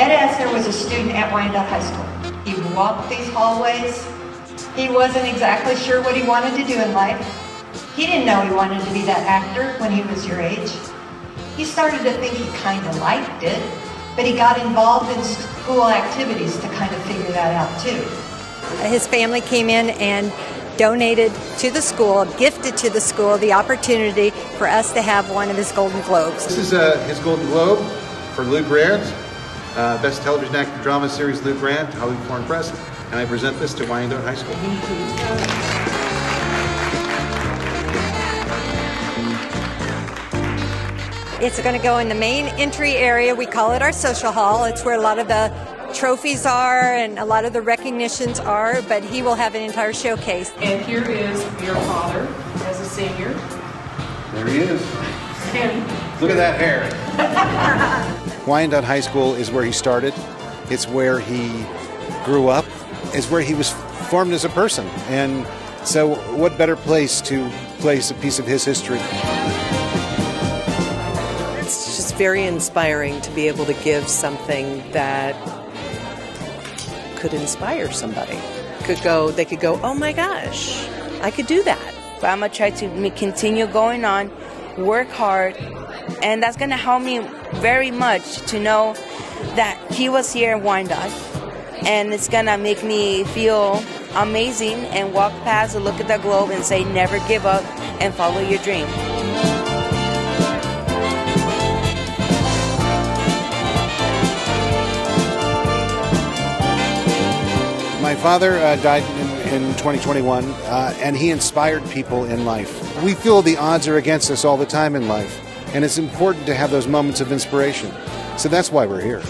Ed Asner was a student at Wyandotte High School. He walked these hallways. He wasn't exactly sure what he wanted to do in life. He didn't know he wanted to be that actor when he was your age. He started to think he kind of liked it, but he got involved in school activities to kind of figure that out too. His family came in and donated to the school, gifted to the school the opportunity for us to have one of his Golden Globes. This is uh, his Golden Globe for Lou Grant, uh, Best Television Actor Drama Series Lou Grant, Hollywood Foreign Press, and I present this to Wyandotte High School. It's going to go in the main entry area. We call it our social hall. It's where a lot of the trophies are and a lot of the recognitions are, but he will have an entire showcase. And here is your father as a senior. There he is. And Look at that hair. Wyandotte High School is where he started. It's where he grew up. It's where he was formed as a person. And so, what better place to place a piece of his history? It's just very inspiring to be able to give something that could inspire somebody. Could go, they could go, oh my gosh, I could do that. But I'm gonna try to continue going on, work hard, and that's gonna help me very much to know that he was here in Wyandotte, and it's gonna make me feel amazing and walk past and look at the globe and say, never give up and follow your dream. My father uh, died in, in 2021, uh, and he inspired people in life. We feel the odds are against us all the time in life, and it's important to have those moments of inspiration. So that's why we're here.